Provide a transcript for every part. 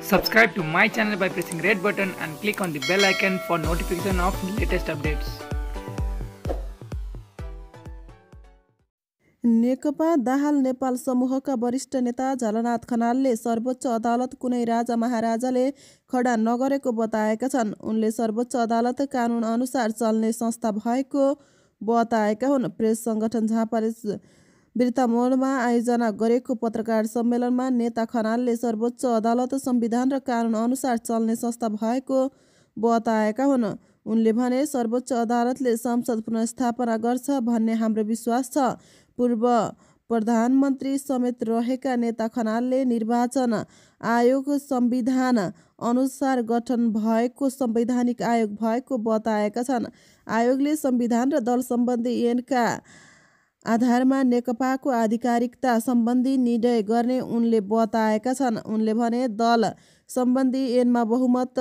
Subscribe to my channel by pressing red button and click on the bell icon for notification of latest updates. नेकपा दाहाल नेपाल समूहका वरिष्ठ नेता झलनाथ खनालले सर्वोच्च अदालत कुनै राजा महाराजाले खडा नगरेको बताएका छन् उनले सर्वोच्च अदालत कानुन अनुसार चल्ने संस्था भएको बताएका हुन् प्रेस सङ्गठन झापाले वृत्तामोडमा आयोजना गरेको पत्रकार सम्मेलनमा नेता खनालले सर्वोच्च अदालत संविधान र कानुन अनुसार चल्ने संस्था भएको बताएका हुन्। उनले भने सर्वोच्च अदालतले संसद पुनस्थापना गर्छ भन्ने हाम्रो विश्वास छ। पूर्व प्रधानमन्त्री समेत रहेका नेता खनालले निर्वाचन आयोग संविधान अनुसार गठन भएको संवैधानिक आयोग भएको बताएका छन्। आयोगले संविधान र दल सम्बन्धी ऐनका आधारमा नेकपाको आधिकारिकता सम्बन्धी निर्णय गर्ने उनले बताएका छन्। उनले भने दल सम्बन्धी ऐनमा बहुमत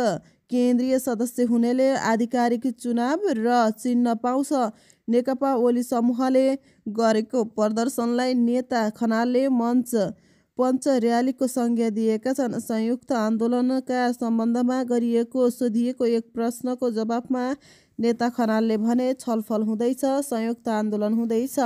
केन्द्रीय सदस्य हुनेले आधिकारिक चुनाव र चिन्न पाउँछ। नेकपा ओली समूहले गरेको प्रदर्शनलाई नेता खनालले मञ्च पञ्च र्यालीको संज्ञा दिएका छन्। संयुक्त आन्दोलनका सम्बन्धमा गरिएको सोधिएको एक प्रश्नको जवाफमा नेता खनालले भने छलफल हुँदैछ संयुक्त आन्दोलन हुँदैछ।